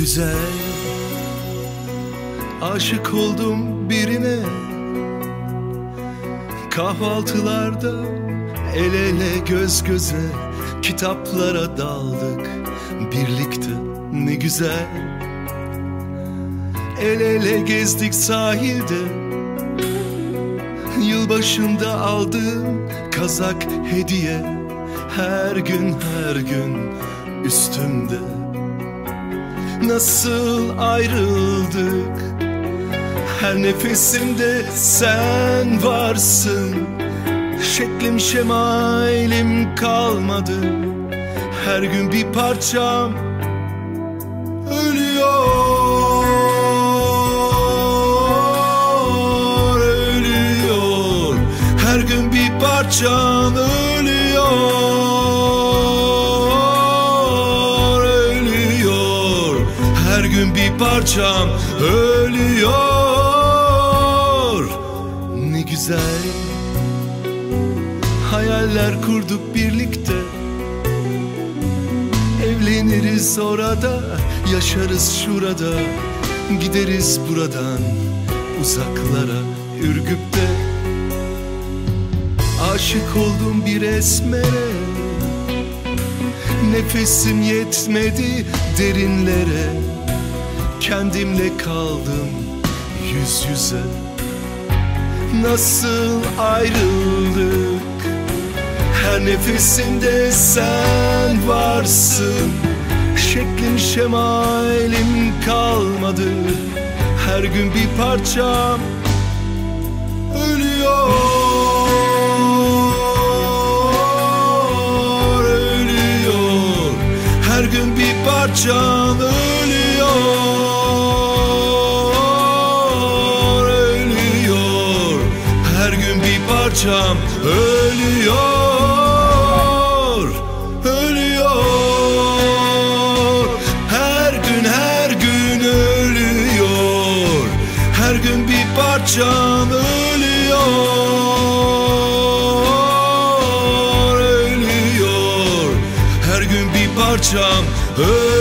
güzel. Aşık oldum birine. Kahvaltılarda el ele göz göze Kitaplara daldık. Birlikte ne güzel. El ele gezdik sahilde. Yılbaşında aldığım kazak hediye. Her gün her gün üstümde Nasıl ayrıldık? Her nefesimde sen varsın. Şeklim şemailim kalmadı. Her gün bir parçam ölüyor Ölüyor. Her gün bir parçam parçam ölüyor. Ne güzel Hayaller kurduk birlikte. Evleniriz orada Yaşarız şurada. Gideriz buradan Uzaklara Ürgüp de. Aşık oldum bir esmere. Nefesim yetmedi derinlere Kendimle kaldım yüz yüze. Nasıl ayrıldık? Her nefesimde sen varsın. Şeklim şemailim kalmadı. Her gün bir parçam ölüyor parçam Ölüyor parçam ölüyor Ölüyor. Her gün her gün ölüyor. Her gün bir parçam ölüyor Ölüyor. Her gün bir parçam ölüyor